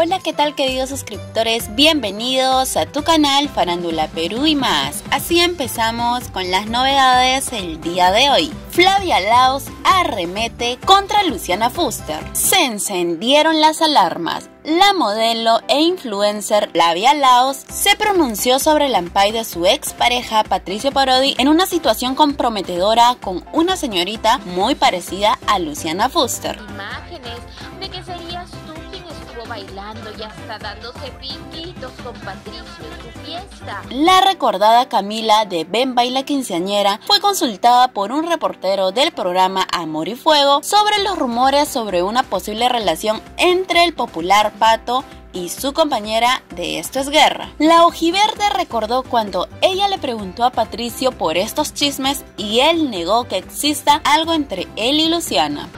Hola, ¿qué tal queridos suscriptores? Bienvenidos a tu canal Farándula Perú y más. Así empezamos con las novedades el día de hoy. Flavia Laos arremete contra Luciana Fuster. Se encendieron las alarmas. La modelo e influencer Flavia Laos se pronunció sobre el ampay de su ex pareja Patricio Parodi en una situación comprometedora con una señorita muy parecida a Luciana Fuster. Imágenes de que estuvo bailando y hasta dándose su fiesta. La recordada Camila de Ben Baila Quinceañera fue consultada por un reportero del programa Amor y Fuego sobre los rumores sobre una posible relación entre el popular Pato y su compañera de Esto es Guerra. La ojiverde recordó cuando ella le preguntó a Patricio por estos chismes y él negó que exista algo entre él y Luciana.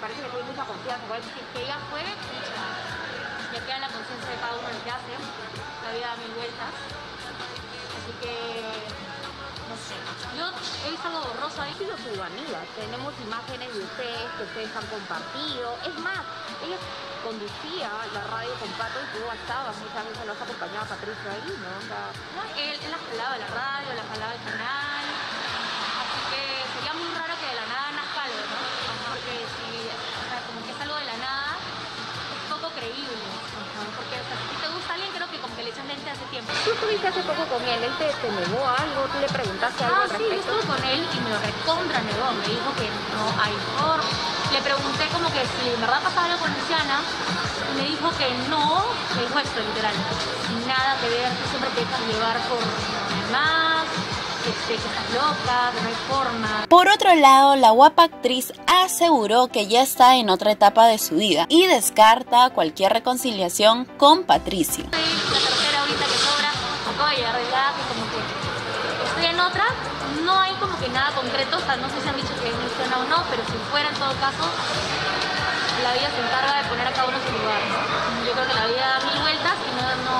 Parece que tiene mucha confianza, igual que que ella fue, ya queda la conciencia de cada uno lo que hace, la vida da mil vueltas, así que no sé, yo he visto algo borroso, he sido su amiga, tenemos imágenes de ustedes que ustedes han compartido, es más, ella conducía la radio con Pato y tú estabas muchas veces los acompañaba Patricio ahí, ¿no? O sea, no, él, lente hace tiempo. Tú estuviste hace poco con él, él te, te negó algo, tú le preguntaste algo Ah, al sí, yo estuve con él y me lo recontra negó. Me dijo que no hay forma. Le pregunté como que si en verdad pasaba algo con Luciana. Y me dijo que no. Me dijo esto, literal. Nada que ver, tú siempre te dejas llevar por los demás. Que, estás loca, que no hay forma. Por otro lado, la guapa actriz aseguró que ya está en otra etapa de su vida y descarta cualquier reconciliación con Patricio. Soy otra. No hay como que nada concreto. O sea, no sé si han dicho que es Luciana o no, pero si fuera en todo caso, la vida se encarga de poner a cada uno su lugar. Yo creo que la vida da mil vueltas y no, no,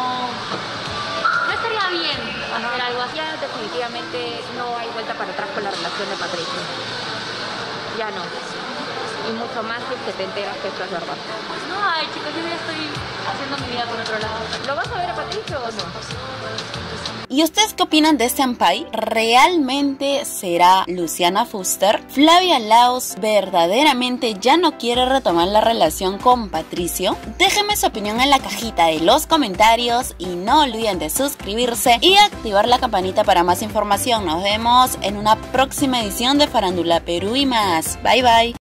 no estaría bien hacer algo así. Ya definitivamente no hay vuelta para atrás con la relación de Patricio. Ya no. Y mucho más si que te enteras que esto es verdad. Pues no, ay chicos, yo ya estoy haciendo mi vida por otro lado. ¿Lo vas a ver a Patricio o no? ¿Y ustedes qué opinan de este ampay? ¿Realmente será Luciana Fuster? ¿Flavia Laos verdaderamente ya no quiere retomar la relación con Patricio? Déjenme su opinión en la cajita de los comentarios y no olviden de suscribirse y activar la campanita para más información. Nos vemos en una próxima edición de Farándula Perú y más. Bye bye.